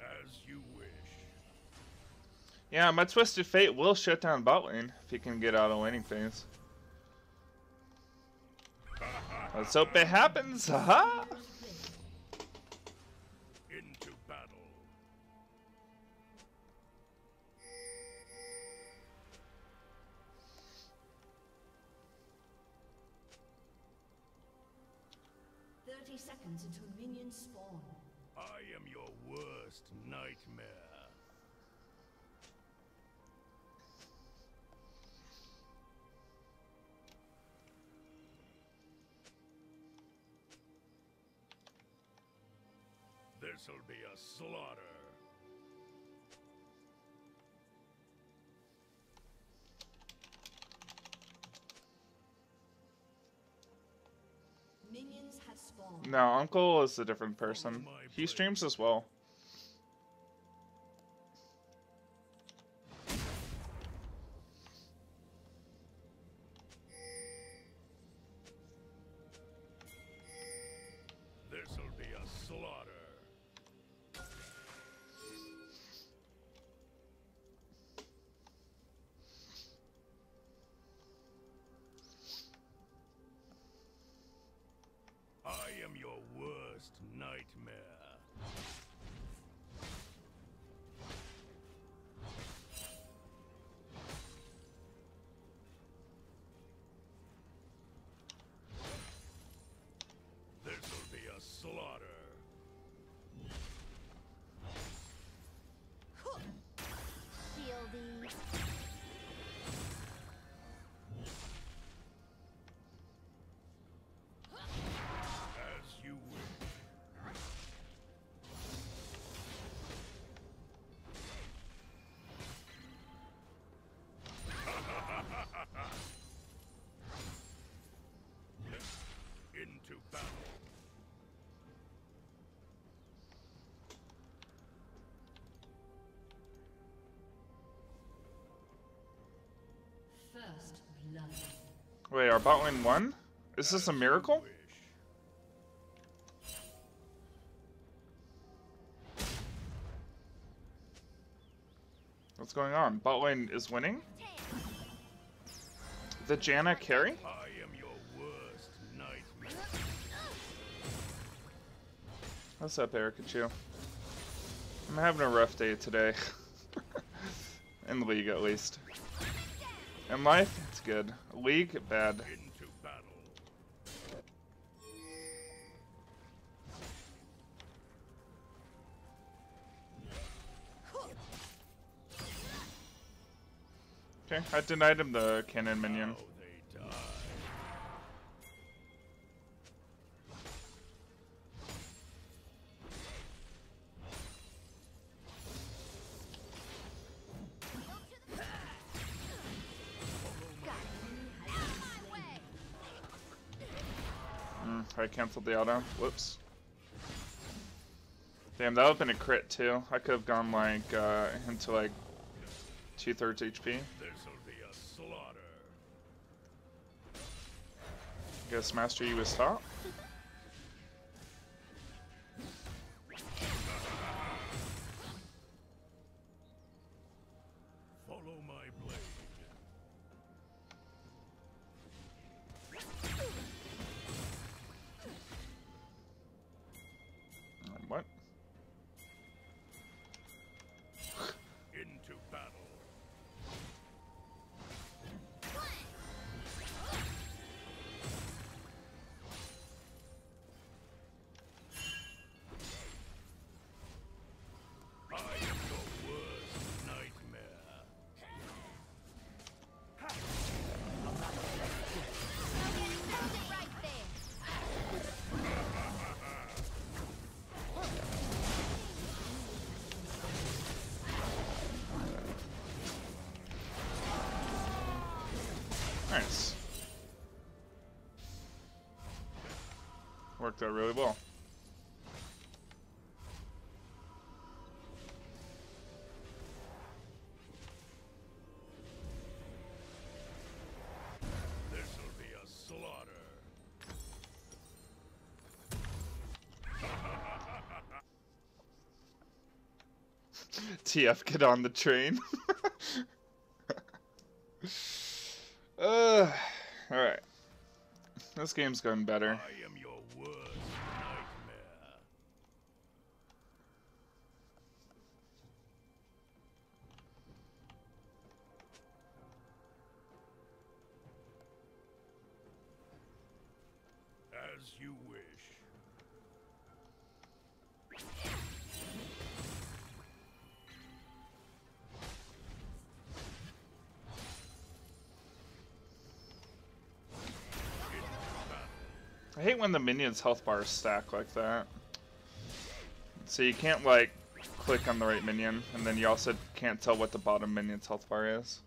As you wish. Yeah, my Twisted Fate will shut down bot lane if he can get out of laning phase. Let's hope it happens. Haha! This'll be a slaughter. Minions have spawned. No, Uncle is a different person. He streams as well. First blood. Wait, our bot lane won? Is this a miracle? What's going on? Bot lane is winning? The Janna carry? I am your worst nightmare. What's up, Ericachu? I'm having a rough day today. In the League, at least. In life, it's good. League, bad. Okay, I denied him the cannon minion. I canceled the auto. Whoops. Damn, that would have been a crit too. I could have gone like uh, into like two thirds HP. Guess Master Yi was top. worked out really well. TF get on the train. uh, all right, this game's going better. As you wish. I hate when the minions' health bars stack like that. So you can't, like, click on the right minion, and then you also can't tell what the bottom minion's health bar is.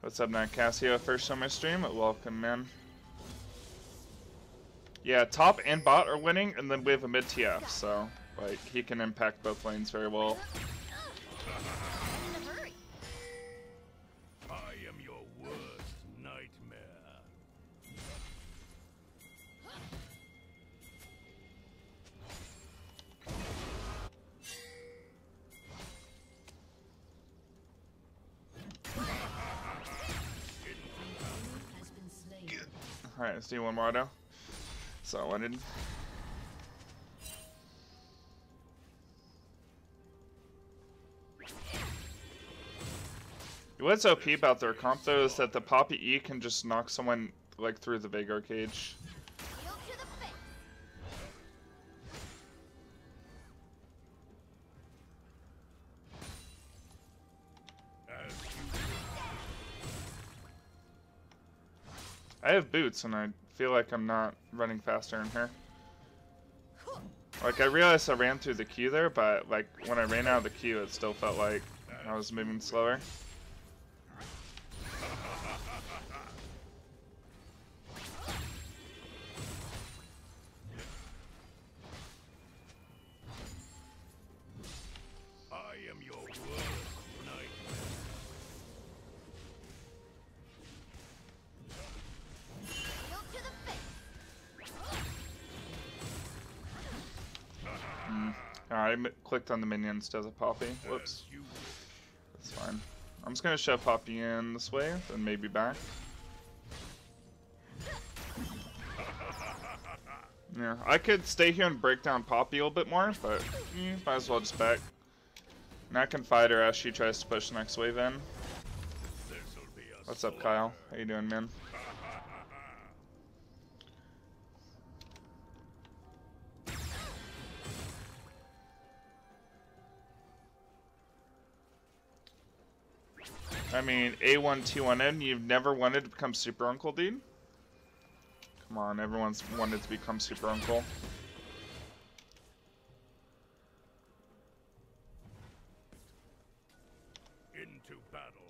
What's up, Nat Cassio? First on my stream? Welcome, man. Yeah, top and bot are winning, and then we have a mid TF, so, like, he can impact both lanes very well. In a hurry. I am your worst nightmare. Has been slain. Alright, let's do one more auto. So I wanted. What's OP about their comp though is that the Poppy E can just knock someone like through the Veigar cage. I have boots and I feel like I'm not running faster in here. Like I realized I ran through the queue there, but like when I ran out of the queue it still felt like I was moving slower. Clicked on the minions does a Poppy. Whoops. As you wish. That's fine. I'm just gonna shove Poppy in this way, then maybe back. Yeah, I could stay here and break down Poppy a little bit more, but eh, might as well just back. And I can fight her as she tries to push the next wave in. This'll be a What's up, Kyle? How you doing, man? I mean, A1T1N, you've never wanted to become Super Uncle, dude? Come on, everyone's wanted to become Super Uncle. into battle.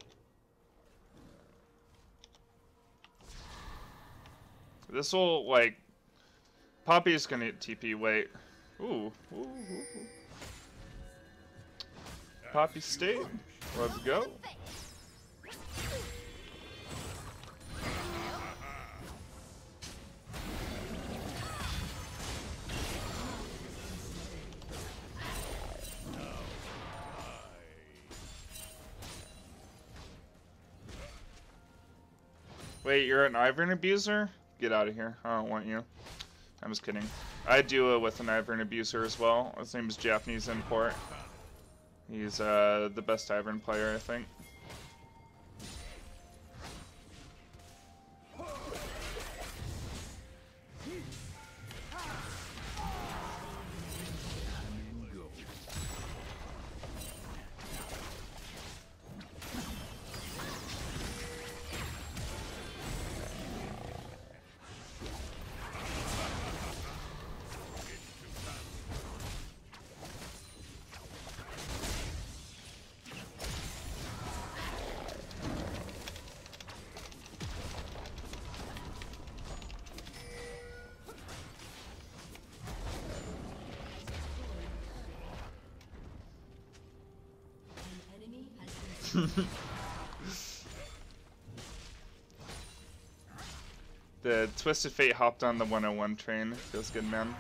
This will, like... Poppy's gonna get TP, wait. Ooh, ooh, ooh, ooh. Poppy stayed. Let's go. Wait, you're an Ivern abuser? Get out of here. I don't want you. I'm just kidding. I duo with an Ivern abuser as well. His name is Japanese Import. He's uh, the best Ivern player, I think. The Twisted Fate hopped on the 101 train. Feels good, man.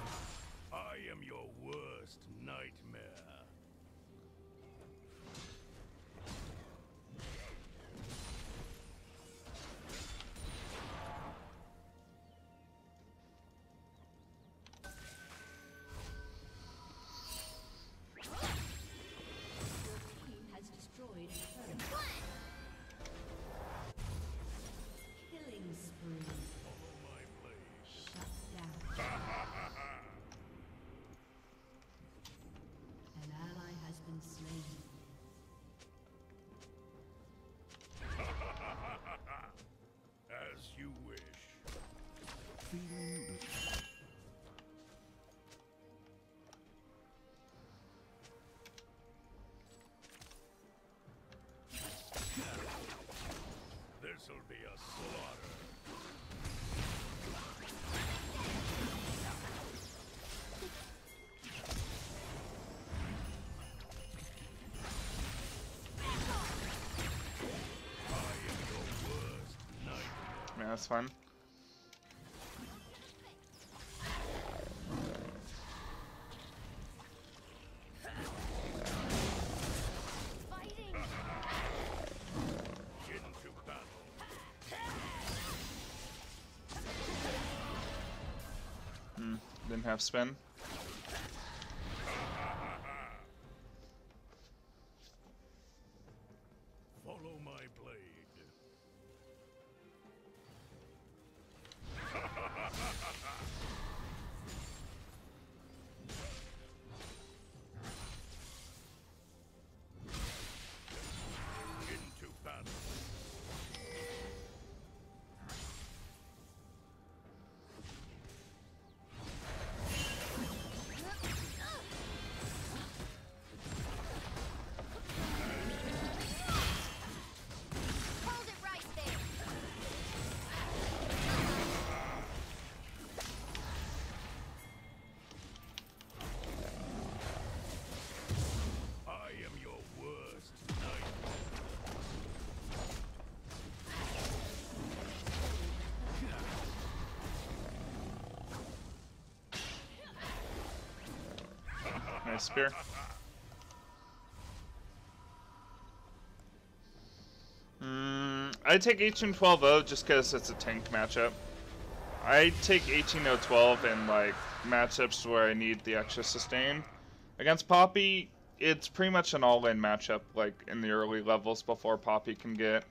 That's fine. Hmm. Didn't have spin. Nice spear. Mm, I take 1812 just because it's a tank matchup. I take 18012 in like matchups where I need the extra sustain. Against Poppy, it's pretty much an all-in matchup, like in the early levels before Poppy can get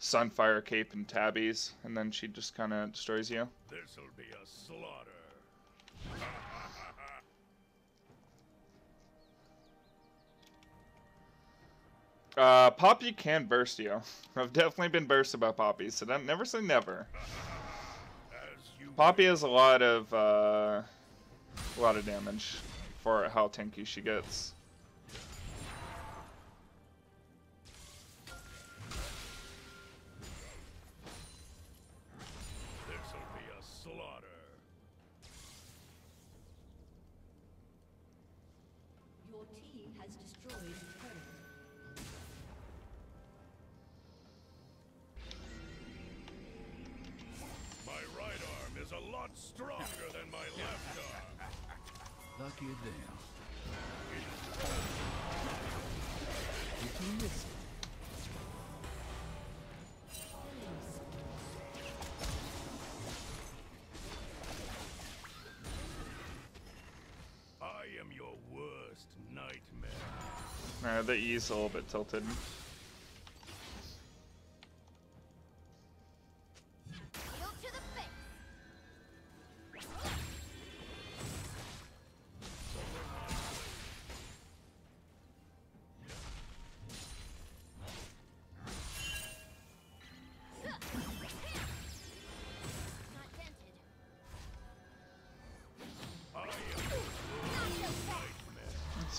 Sunfire, Cape, and Tabis, and then she just kind of destroys you. This'll be a slaughter. Uh, Poppy can burst you. I've definitely been burst about Poppy, so don't, never say never. Poppy has a lot of uh, a lot of damage for how tanky she gets. Your team has destroyed lot stronger than my left arm. Lucky them. Did you miss it? I am your worst nightmare. Uh, the E's a little bit tilted.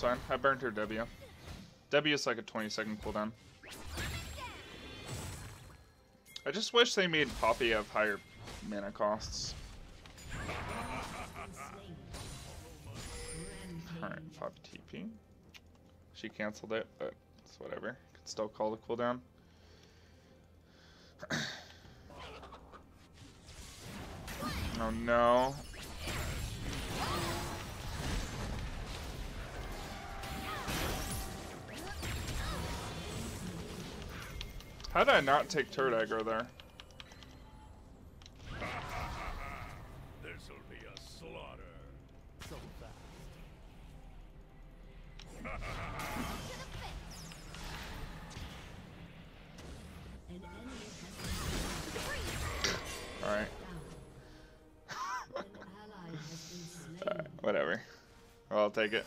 Fine. I burned her W. W is like a 20 second cooldown. I just wish they made Poppy have higher mana costs. Alright, Poppy TP. She cancelled it, but it's whatever. Could still call the cooldown. oh no. How did I not take turret aggro there? This'll be a slaughter. So fast. An enemy has Alright. been down. An ally has been slain. Alright, whatever. Well, I'll take it.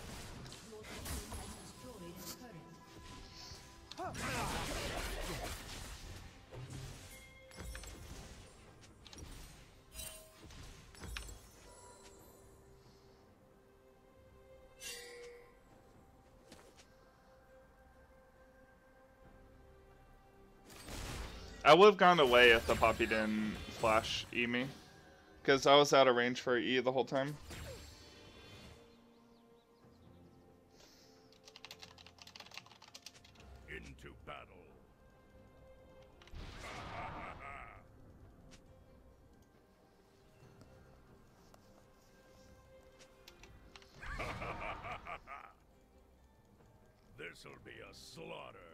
I would have gone away if the Poppy didn't flash E me. Because I was out of range for E the whole time. Into battle. This'll be a slaughter.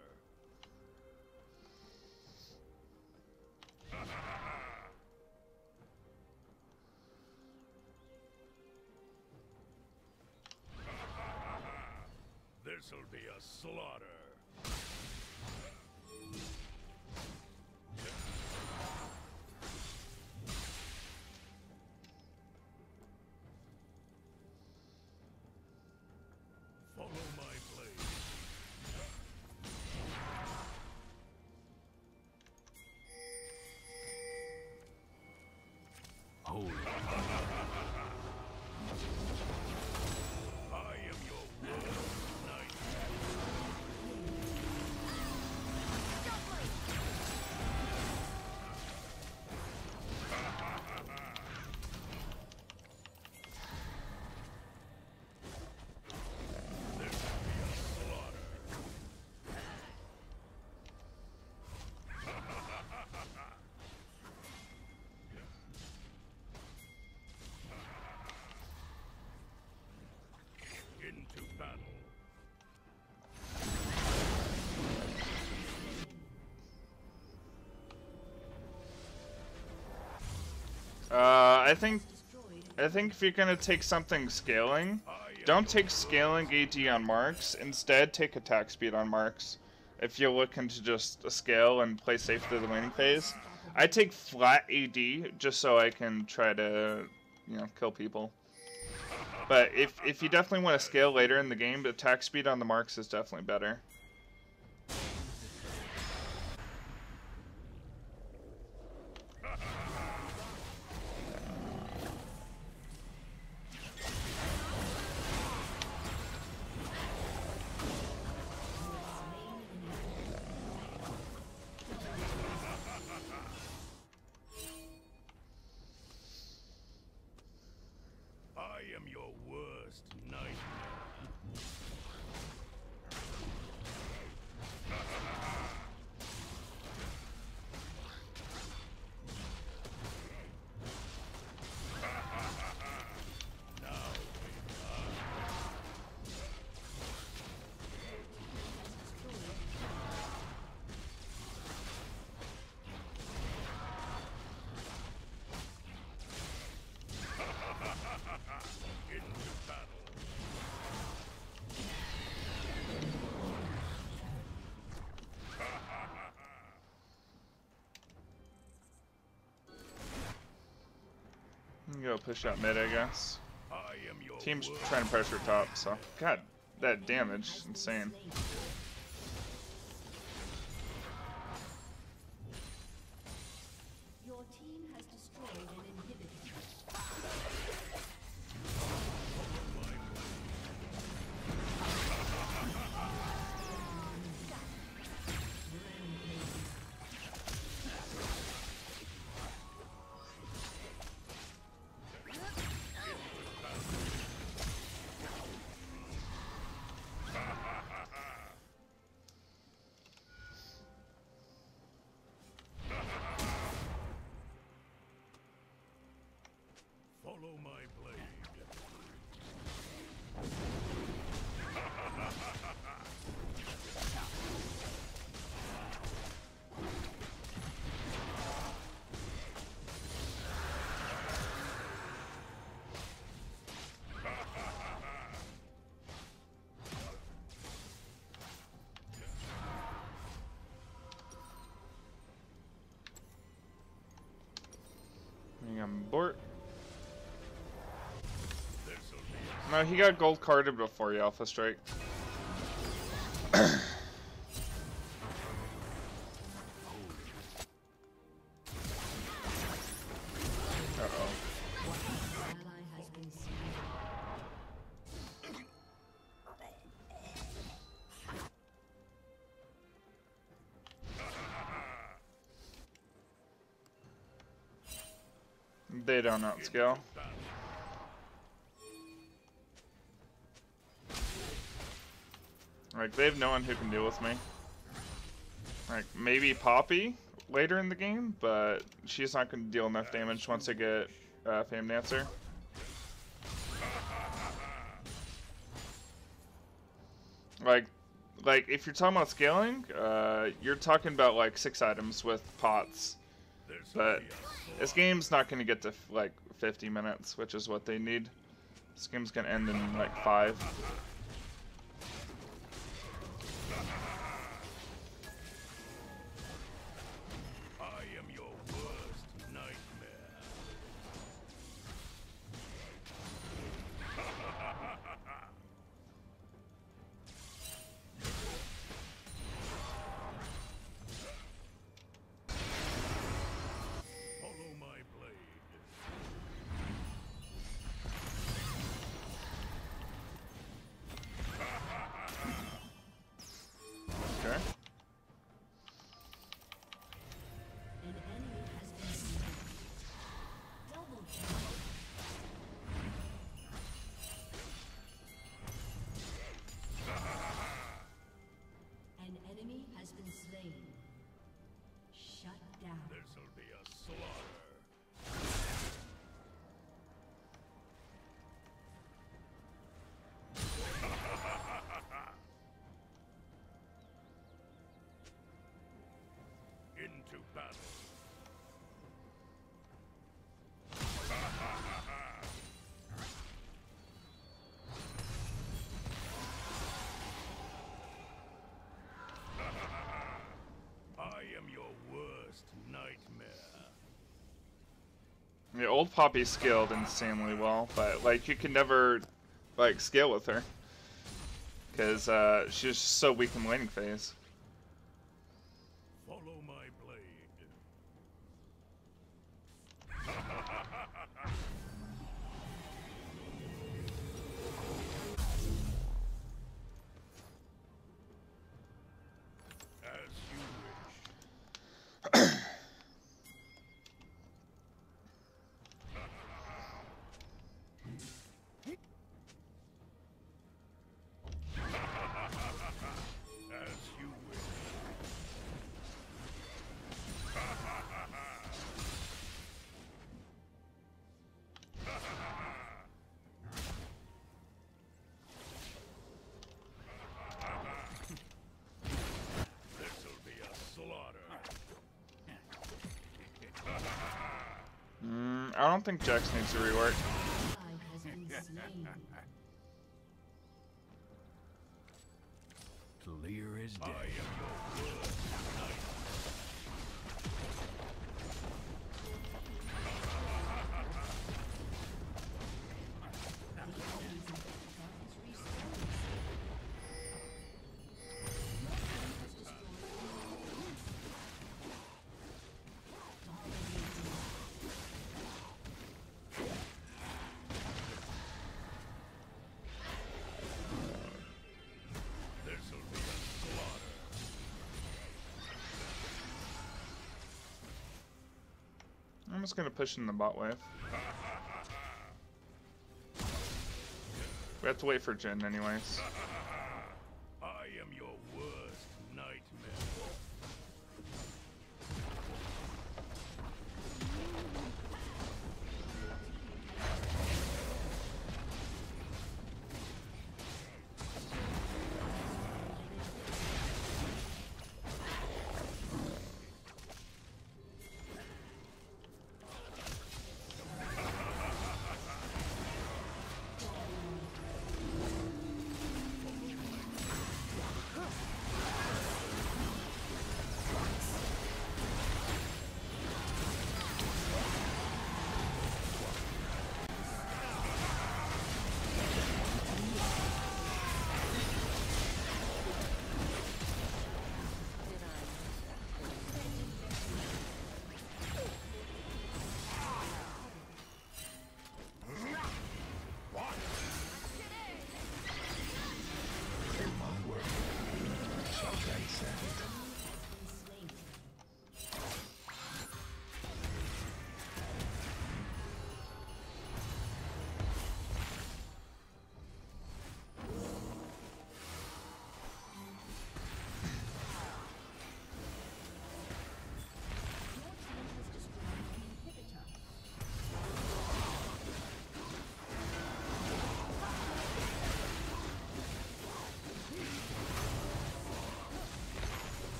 Be a slaughter. I think I think if you're gonna take something scaling, don't take scaling AD on marks. Instead, take attack speed on marks. If you're looking to just scale and play safe through the laning phase, I take flat AD just so I can try to, you know, kill people. But if if you definitely want to scale later in the game, attack speed on the marks is definitely better. Go push out mid, I guess. I am your Team's trying to pressure top, so God, that damage, insane. No, he got gold carded before you Alpha Strike. They don't outscale. Like, they have no one who can deal with me. Like, maybe Poppy later in the game, but she's not going to deal enough damage once I get uh, Phantom Dancer. Like, like if you're talking about scaling, uh, you're talking about like six items with pots. But this game's not going to get to like 50 minutes, which is what they need. This game's going to end in like 5. Battle. I am your worst nightmare. The old Poppy scaled insanely well, but like you can never like scale with her because uh, she's just so weak in laning phase. Don't think Jax needs to rework. Just gonna push in the bot wave. We have to wait for Jhin anyways.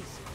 Miss